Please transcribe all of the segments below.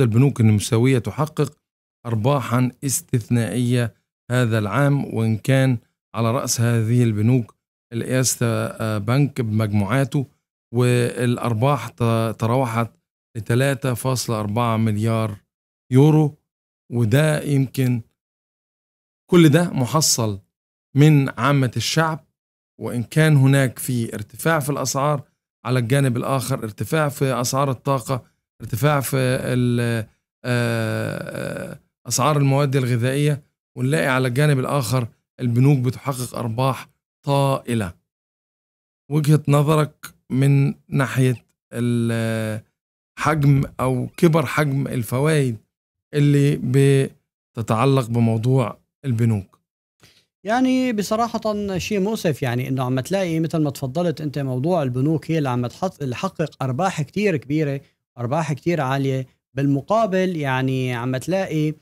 البنوك النمساوية تحقق أرباحا استثنائية هذا العام وإن كان على رأس هذه البنوك الإياستا بنك بمجموعاته والأرباح تراوحت ل 3.4 مليار يورو وده يمكن كل ده محصل من عامة الشعب. وإن كان هناك في ارتفاع في الأسعار على الجانب الآخر ارتفاع في أسعار الطاقة ارتفاع في آه، آه، أسعار المواد الغذائية ونلاقي على الجانب الآخر البنوك بتحقق أرباح طائلة. وجهة نظرك من ناحية حجم أو كبر حجم الفوائد اللي بتتعلق بموضوع البنوك؟ يعني بصراحة شيء مؤسف يعني إنه عم تلاقي مثل ما تفضلت أنت موضوع البنوك هي اللي عم تحقق أرباح كتير كبيرة أرباح كتير عالية. بالمقابل يعني عم تلاقي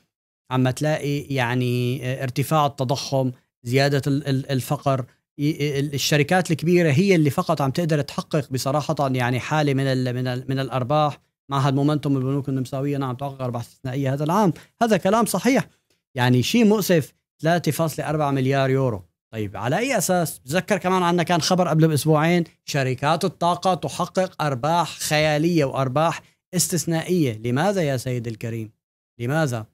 عم تلاقي يعني ارتفاع التضخم زيادة الفقر. الشركات الكبيرة هي اللي فقط عم تقدر تحقق بصراحة يعني حالة من ال من ال من الأرباح. مع هذا المومنتوم البنوك النمساوية نعم تحقق أرباح استثنائية. هذا العام هذا كلام صحيح. يعني شيء مؤسف 3.4 مليار يورو. طيب على أي أساس؟ بتذكر كمان عندنا كان خبر قبل بأسبوعين شركات الطاقة تحقق أرباح خيالية وأرباح استثنائية. لماذا يا سيد الكريم؟ لماذا؟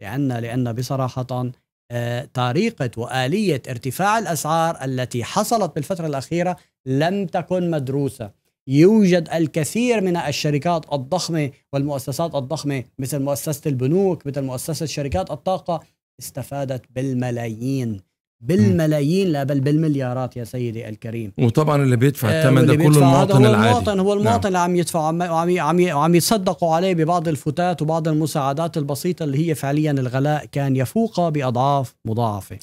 لأن لأن بصراحة آه، طريقة وآلية ارتفاع الأسعار التي حصلت بالفترة الأخيرة لم تكن مدروسة. يوجد الكثير من الشركات الضخمة والمؤسسات الضخمة مثل مؤسسة البنوك مثل مؤسسة شركات الطاقة استفادت بالملايين. بالملايين لا بل بالمليارات يا سيدي الكريم. وطبعا اللي بيدفع آه، الثمن ده كله المواطن هو العادي. المواطن هو المواطن نعم. اللي عم يدفع وعم عم عم يتصدقوا عليه ببعض الفتات وبعض المساعدات البسيطة اللي هي فعليا الغلاء كان يفوق بأضعاف مضاعفة.